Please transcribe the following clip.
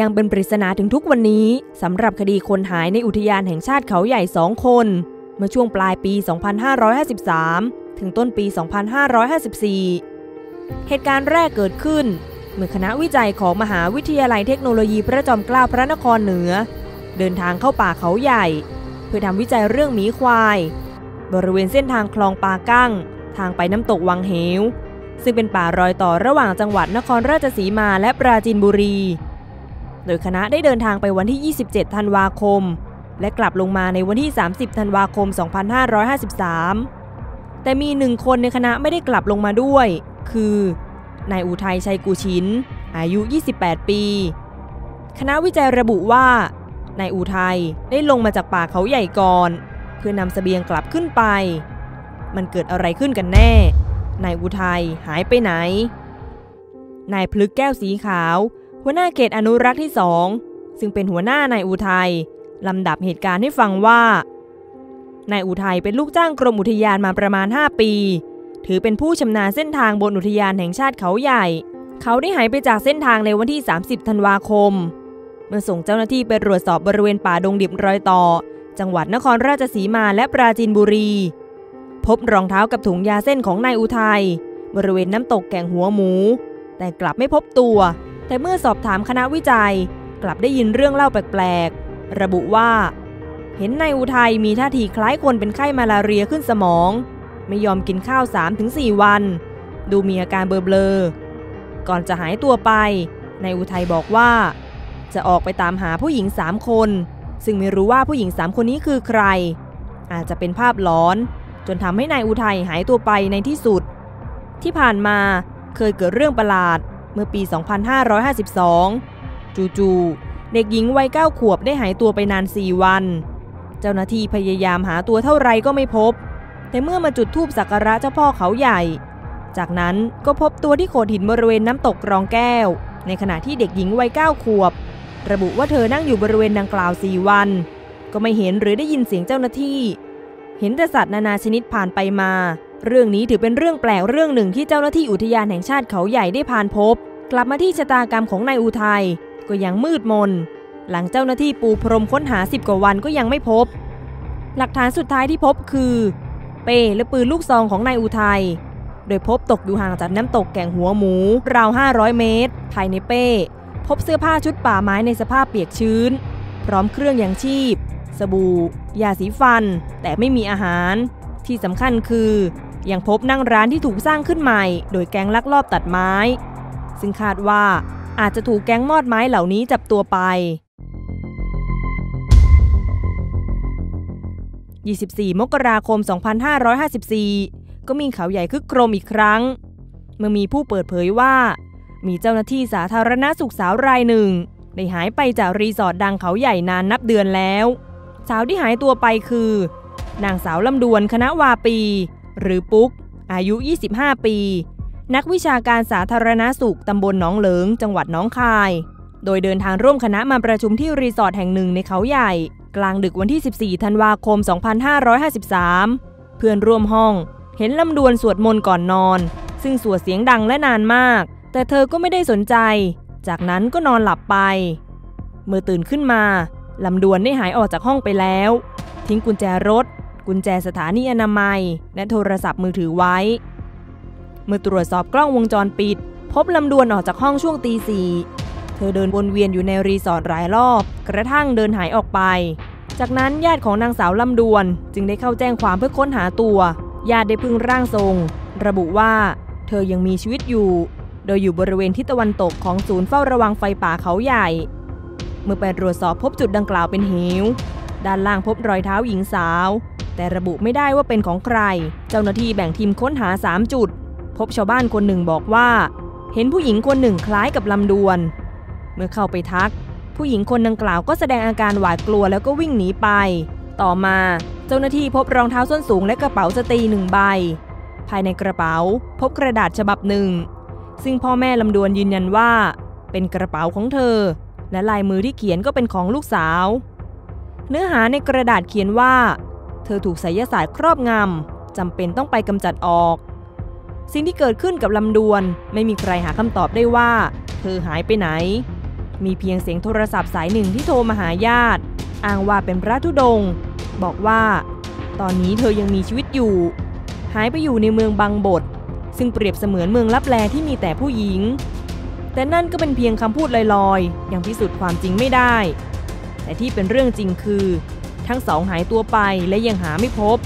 ยังเป็นปริศนาถึงทุกวันนี้สำหรับคดีคนหายในอุทยานแห่งชาติเขาใหญ่สองคน เมื่อช่วงปลายปี 2553 ถึงต้นปี 2554 เหตุการณ์แรกเกิดขึ้น เมื่อคณะวิจัยของมหาวิทยาลัยเทคโนโลยีพระจอมเกล้าพระนครเหนือ เดินทางเข้าป่าเขาใหญ่ เพื่อทำวิจัยเรื่องหมีควาย บริเวณเส้นทางคลองปากั้ง ทางไปน้ำตกวังเหว ซึ่งเป็นป่ารอยต่อระหว่างจังหวัดนครราชสีมาและปราจีนบุรี โดยคณะได้เดินทางไปวันที่ 27 ธันวาคม และกลับลงมาในวันที่ 30 ธันวาคม 2553 แต่มีหนึ่งคนในคณะไม่ได้กลับลงมาด้วย คือนายอุทัยชัยกูชิน อายุ 28 ปี คณะวิจัยระบุว่านายอุทัยได้ลงมาจากป่าเขาใหญ่ก่อน เพื่อนำเสบียงกลับขึ้นไป มันเกิดอะไรขึ้นกันแน่ นายอุทัยหายไปไหน นายพลึกแก้วสีขาว หัวหน้าเขตอนุรักษ์ที่สองซึ่งเป็นหัวหน้านายอุทัยลำดับเหตุการณ์ให้ฟังว่านายอุทัยเป็นลูกจ้างกรมอุทยานมาประมาณ 5 ปี ถือเป็นผู้ชำนาญเส้นทางบนอุทยานแห่งชาติเขาใหญ่ เขาได้หายไปจากเส้นทางในวันที่ 30 ธันวาคม เมื่อส่งเจ้าหน้าที่ไปตรวจสอบบริเวณป่าดงดิบรอยต่อ จังหวัดนครราชสีมาและปราจีนบุรี พบรองเท้ากับถุงยาเส้นของนายอุทัยบริเวณน้ำตกแก่งหัวหมู แต่กลับไม่พบตัว แต่เมื่อสอบถามคณะวิจัย กลับได้ยินเรื่องเล่าแปลกๆ ระบุว่า เห็นนายอุทัยมีท่าทีคล้ายคนเป็นไข้มาลาเรียขึ้นสมอง ไม่ยอมกินข้าว 3-4 วัน ดูมีอาการเบลอๆก่อนจะหายตัวไปนายอุทัยบอกว่า จะออกไปตามหาผู้หญิงสามคน ซึ่งไม่รู้ว่าผู้หญิงสามคนนี้คือใคร อาจจะเป็นภาพหลอน จนทำให้นายอุทัยหายตัวไปในที่สุด ที่ผ่านมาเคยเกิดเรื่องประหลาด เมื่อปี 2552 จู่ๆเด็กหญิงวัยเก้าขวบได้หายตัวไปนาน 4 วัน เจ้าหน้าที่พยายามหาตัวเท่าไรก็ไม่พบ แต่เมื่อมาจุดธูปสักการะเจ้าพ่อเขาใหญ่ จากนั้นก็พบตัวที่โขดหินบริเวณน้ำตกรองแก้ว ในขณะที่เด็กหญิงวัยเก้าขวบ ระบุว่าเธอนั่งอยู่บริเวณดังกล่าว 4 วัน ก็ไม่เห็นหรือได้ยินเสียงเจ้าหน้าที่ เห็นแต่สัตว์นานาชนิดผ่านไปมา เรื่องนี้ถือเป็นเรื่องแปลกเรื่องหนึ่งที่เจ้าหน้าที่อุทยานแห่งชาติเขาใหญ่ได้ผ่านพบ กลับมาที่ชะตากรรมของนายอุทัยก็ยังมืดมน หลังเจ้าหน้าที่ปูพรมค้นหาสิบกว่าวันก็ยังไม่พบ หลักฐานสุดท้ายที่พบคือ เป้และปืนลูกซองของนายอุทัยโดยพบตกอยู่ห่างจากน้ำตกแก่งหัวหมู ราว 500 เมตร ภายในเป้ พบเสื้อผ้าชุดป่าไม้ในสภาพเปียกชื้น พร้อมเครื่องยังชีพ สบู่ ยาสีฟัน แต่ไม่มีอาหาร ที่สำคัญคือ ยังพบนั่งร้านที่ถูกสร้างขึ้นใหม่ โดยแก๊งลักลอบตัดไม้ ซึ่งคาดว่าอาจจะถูกแก๊งมอดไม้เหล่านี้จับตัวไป 24 มกราคม 2554 ก็มีข่าวใหญ่คึกโครมอีกครั้ง เมื่อมีผู้เปิดเผยว่า มีเจ้าหน้าที่สาธารณสุขสาวรายหนึ่ง ได้หายไปจากรีสอร์ทดังเขาใหญ่นานนับเดือนแล้ว สาวที่หายตัวไปคือ นางสาวลำดวนคณะวาปี หรือปุ๊ก อายุ 25 ปี นักวิชาการสาธารณสุขตำบลหนองเลิง จังหวัดหนองคาย โดยเดินทางร่วมคณะมาประชุมที่รีสอร์ทแห่งหนึ่งในเขาใหญ่ กลางดึกวันที่ 14 ธันวาคม 2553 เพื่อนร่วมห้อง เห็นลำดวนสวดมนต์ก่อนนอน ซึ่งสวดเสียงดังและนานมาก แต่เธอก็ไม่ได้สนใจ จากนั้นก็นอนหลับไป เมื่อตื่นขึ้นมาลำดวนได้หายออกจากห้องไปแล้ว ทิ้งกุญแจรถ กุญแจสถานีอนามัย และโทรศัพท์มือถือไว้ เมื่อตรวจสอบกล้องวงจรปิด พบลำดวนออกจากห้องช่วงตีสี่เธอเดินวนเวียนอยู่ในรีสอร์ทหลายรอบ กระทั่งเดินหายออกไป จากนั้นญาติของนางสาวลำดวน จึงได้เข้าแจ้งความเพื่อค้นหาตัว ญาติได้พึ่งร่างทรง ระบุว่า เธอยังมีชีวิตอยู่ โดยอยู่บริเวณทิศตะวันตกของศูนย์เฝ้าระวังไฟป่าเขาใหญ่ เมื่อไปตรวจสอบพบจุดดังกล่าวเป็นเหวด้านล่างพบรอยเท้าหญิงสาว แต่ระบุไม่ได้ว่าเป็นของใคร เจ้าหน้าที่แบ่งทีมค้นหา 3 จุด พบชาวบ้านคนหนึ่งบอกว่า เห็นผู้หญิงคนหนึ่งคล้ายกับลำดวน เมื่อเข้าไปทัก ผู้หญิงคนดังกล่าวก็แสดงอาการหวาดกลัวแล้วก็วิ่งหนีไป ต่อมาเจ้าหน้าที่พบรองเท้าส้นสูงและกระเป๋าสตรีหนึ่งใบ ภายในกระเป๋า พบกระดาษฉบับหนึ่ง ซึ่งพ่อแม่ลำดวนยืนยันว่า เป็นกระเป๋าของเธอ และลายมือที่เขียนก็เป็นของลูกสาว เนื้อหาในกระดาษเขียนว่า เธอถูกไสยศาสตร์ครอบงำจำเป็นต้องไปกำจัดออก สิ่งที่เกิดขึ้นกับลำดวนไม่มีใครหาคำตอบได้ว่า เธอหายไปไหน มีเพียงเสียงโทรศัพท์สายหนึ่งที่โทรมาหาญาติ อ้างว่าเป็นพระธุดง บอกว่า ตอนนี้เธอยังมีชีวิตอยู่ หายไปอยู่ในเมืองบางบท ซึ่งเปรียบเสมือนเมืองลับแลที่มีแต่ผู้หญิง แต่นั่นก็เป็นเพียงคำพูดลอยๆ ยังพิสูจน์ความจริงไม่ได้ แต่ที่เป็นเรื่องจริงคือ ทั้งสองหายตัวไปและยังหาไม่พบ